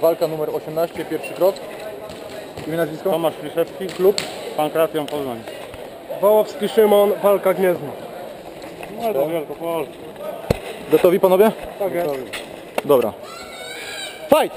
Walka numer 18, pierwszy krok. Imię nazwisko? Tomasz Kliszewski, klub Pankration Poznań. Wołowski Szymon, walka Gniezno. Wielkopolski. Gotowi panowie? Tak jest. Dobra. Fight!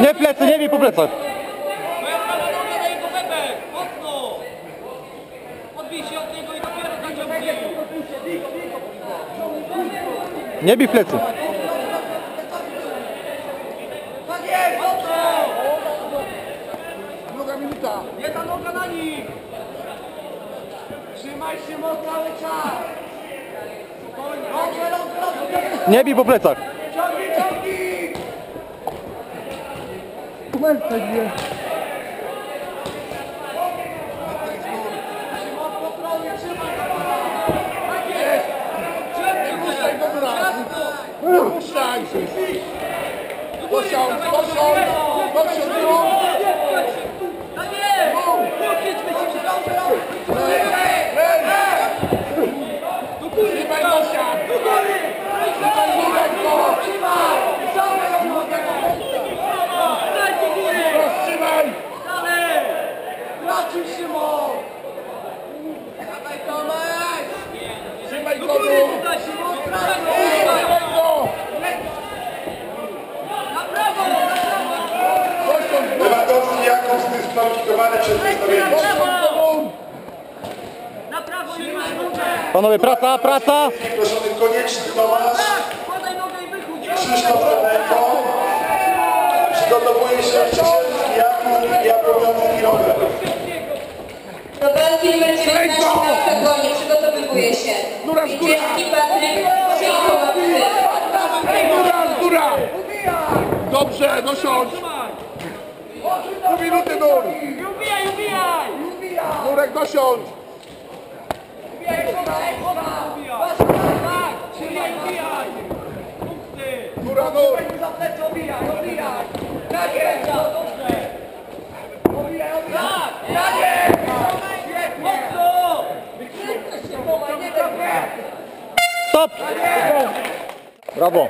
Nie plecy, nie bij po plecach. Moja prawa noga na jego bebek! Mocno! Odbij się od niego i dopiero zaciągnij! Nie bij w plecy. Tak jest! Mocno! Druga minuta! Jedna noga na nich! Trzymaj się mocno cały czas! Spokojnie! Dobrze, dobrze, dobrze! Nie bij po plecach. Trzymaj go! Puszczaj góra! Puszczaj! Posiądź, posiądź! Posiądź przed wystawieniem się. Na prawo i na nogę! Panowie, praca, praca. Proszony Konieczny Tomasz, Tak! Podaj nogę i wychódź! Krzysztof Stawienko. Przygotowuje się Krzyszewski Jakub i Jakobiowski Robert. Do walki numer 19 na oktagonie przygotowuje się Widziewski Patryk, Góra, góra! Dobrze, dosiądź! Pół minuty nur! Nurek dosiądź! Góra, nur! Za plecy obijaj, obijaj! Tak jest! Dobrze! Obijaj, obijaj! Tak! Tak jest! Mocno! Stop! Brawo.